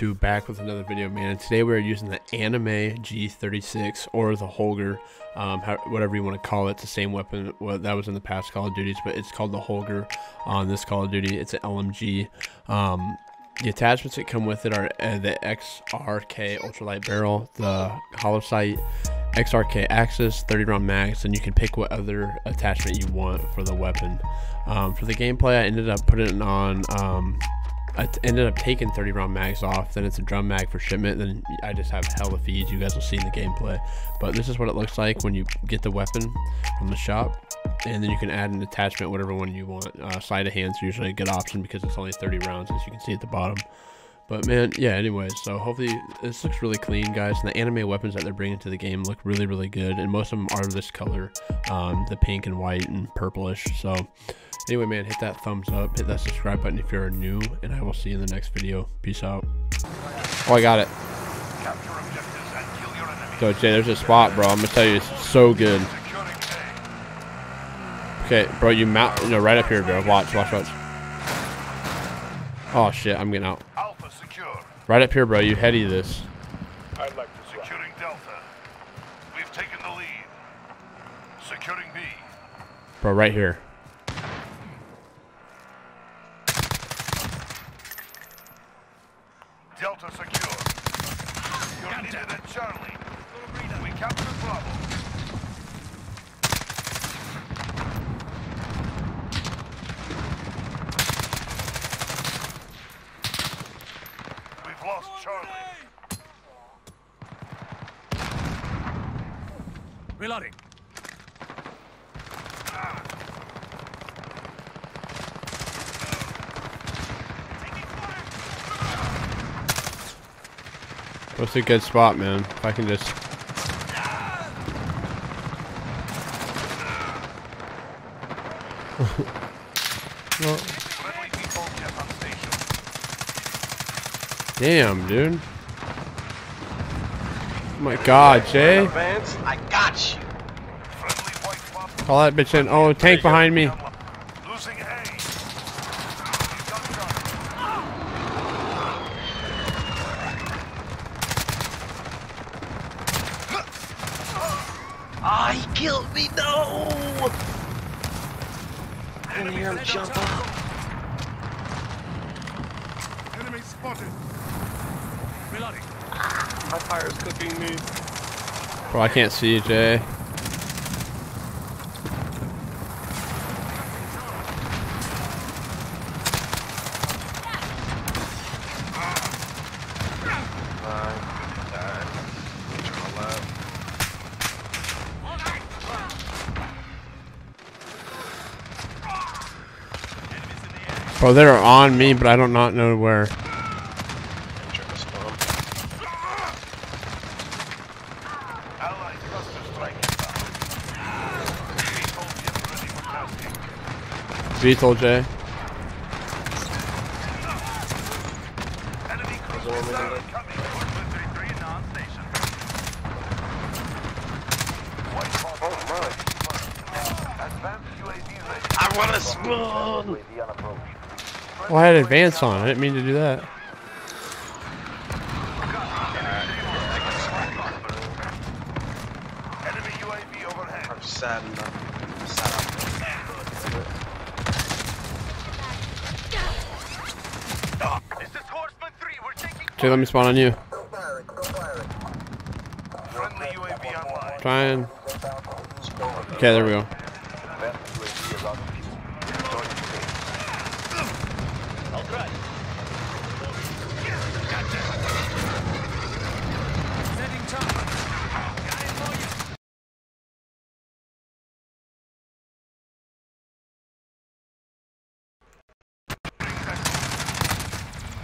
Back with another video man. Today we're using the anime G36 or the Holger um, how, whatever you want to call it. It's the same weapon that was in the past Call of Duties but it's called the Holger on this Call of Duty. It's an LMG um, the attachments that come with it are uh, the XRK ultralight barrel the hollow sight XRK axis 30 round mags and you can pick what other attachment you want for the weapon. Um, for the gameplay I ended up putting it on um, I ended up taking 30 round mags off. Then it's a drum mag for shipment. Then I just have hella feeds. You guys will see in the gameplay. But this is what it looks like when you get the weapon from the shop. And then you can add an attachment, whatever one you want. Uh, sleight of hands usually a good option because it's only 30 rounds, as you can see at the bottom. But man, yeah, anyways, so hopefully this looks really clean, guys. And the anime weapons that they're bringing to the game look really, really good. And most of them are this color, um, the pink and white and purplish. So Anyway, man, hit that thumbs up, hit that subscribe button if you're new, and I will see you in the next video. Peace out. Oh, I got it. So, Jay, there's a spot, bro. I'm gonna tell you, it's so good. Okay, bro, you mount, you know, right up here, bro. Watch, watch, watch. Oh shit, I'm getting out. Right up here, bro. You heady this. I'd like to securing Delta. We've taken the lead. Securing B. Bro, right here. Delta secure. You're needed at Charlie. We captured Bravo. We've lost Charlie. Reloading. That's a good spot, man. If I can just... well, Friendly people jet on station. Damn, dude. Oh my god, Jay. Vance, I got you. Friendly white flop. Call that bitch in. Oh, tank behind me. Losing A. We've got Charlie. Ah, he killed me. No. I didn't hear him jump up. Enemy spotted. Reloading. My fire's cooking me. Bro, I can't see you, Jay. Bro, they're on me, but I don't not know where. Trying to spawn. Allied cluster strike inbound. Lethal jet ready for tasking. Beetle, Jay. Enemy cruiser over missile there. incoming. 133 non-station. White bomb. Oh my. Advanced UAV J. I want to spawn. UAV. Well, I had advance on. I didn't mean to do that. Enemy UAV overhead. I'm sad enough. I'm sad. This is Horseman 3. Jay, let me spawn on you. Try and... Okay, there we go. Chopper.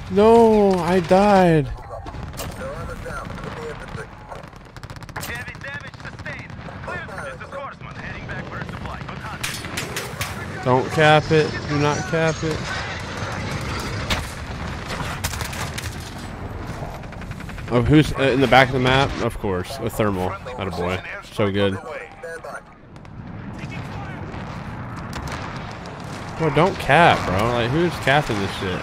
Supply. I died. Don't cap it. Do not cap it. Oh, who's uh, in the back of the map? Of course, a thermal. Not a boy. So good. Bro, don't cap, bro. Like, who's capping this shit?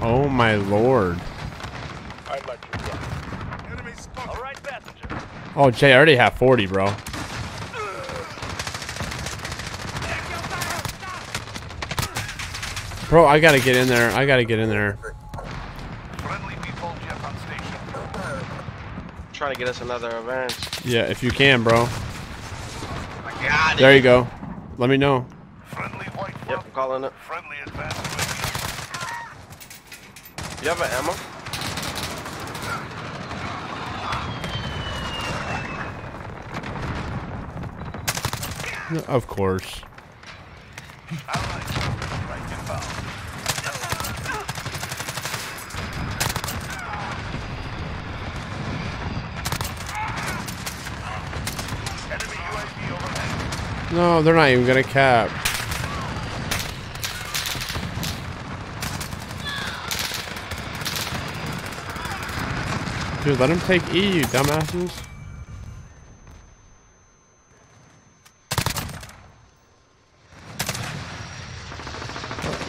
Oh my lord. I'd like to go. Enemy spotted. All right, passenger. Oh, Jay, I already have 40, bro. Bro, I gotta get in there. I gotta get in there. Friendly default jet on station. Trying to get us another advance. Yeah, if you can, bro. I got it. There you go. Let me know. Friendly white Yep, I'm calling it. You have an ammo? Of course. No, they're not even gonna cap. Dude, let him take E, you dumbasses.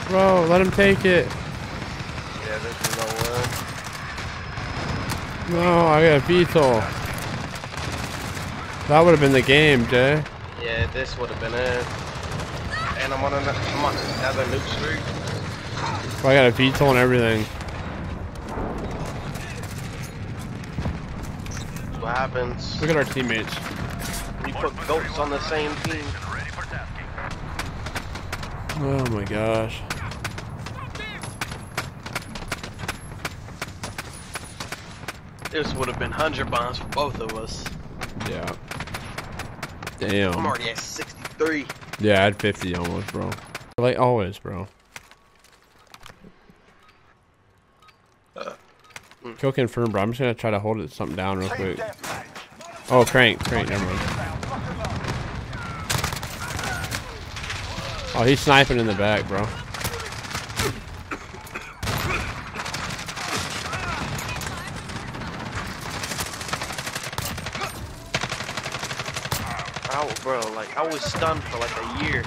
Bro, let him take it. Yeah, there's no way. No, I got a beetle. That would have been the game, Jay. Yeah, this would have been it. And I'm on another, I'm on another nuke streak. I got a beetle and everything. What happens. Look at our teammates. We put goats on the same team. Ready for tasking. Oh my gosh. This would have been 100 bombs for both of us. Yeah. Damn. I'm already at 63. Yeah, I had 50 almost, bro. Like always, bro. Kill confirmed, bro. I'm just gonna try to hold it something down real quick. Oh, crank, crank, never mind. Oh, he's sniping in the back, bro. Oh, bro, like, I was stunned for like a year.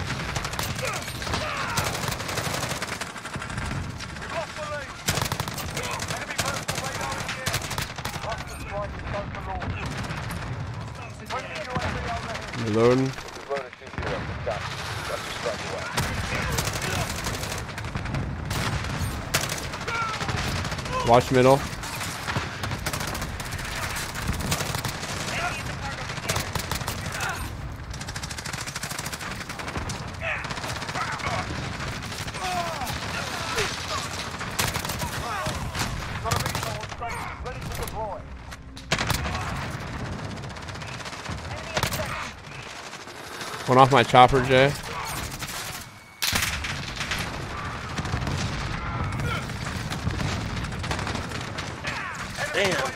Reloading. Loaded C0. Got it. Got the strike away. Watch middle. One off my chopper, Jay. Damn.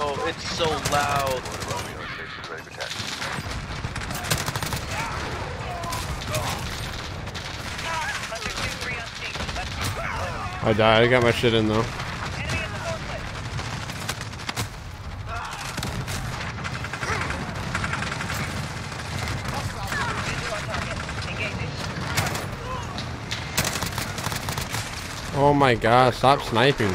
Oh, it's so loud. I died. I got my shit in though. Oh my god, stop sniping.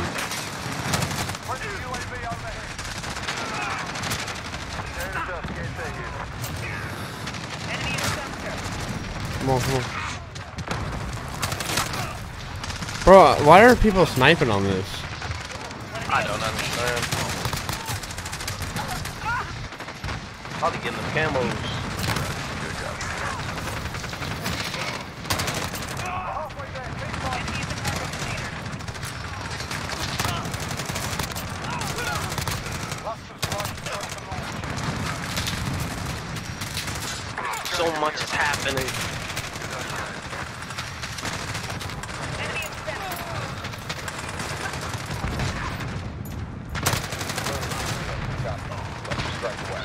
Come on, come on. Bro, why are people sniping on this? I don't understand. Probably getting the camos. So much is happening.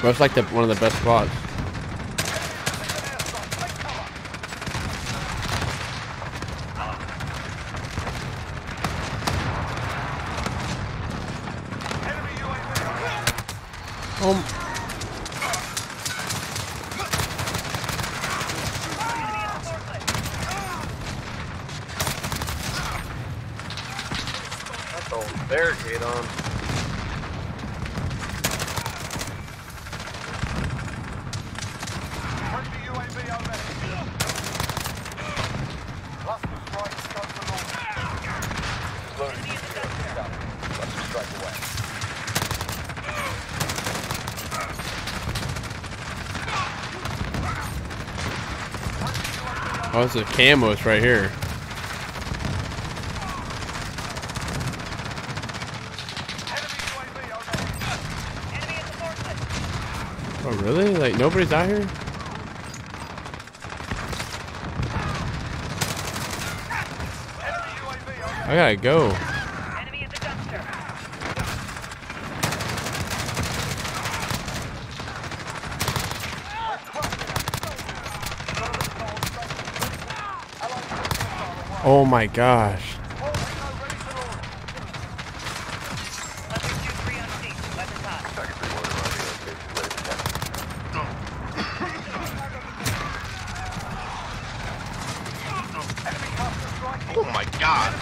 Bro, it's like the, one of the best spots. Um, Oh, it's a camo. It's right here. Oh, really? Like nobody's out here? I gotta go. Enemy at the dumpster. Oh my gosh. Leopard 2-3 on station. Weapons hot. Oh my god.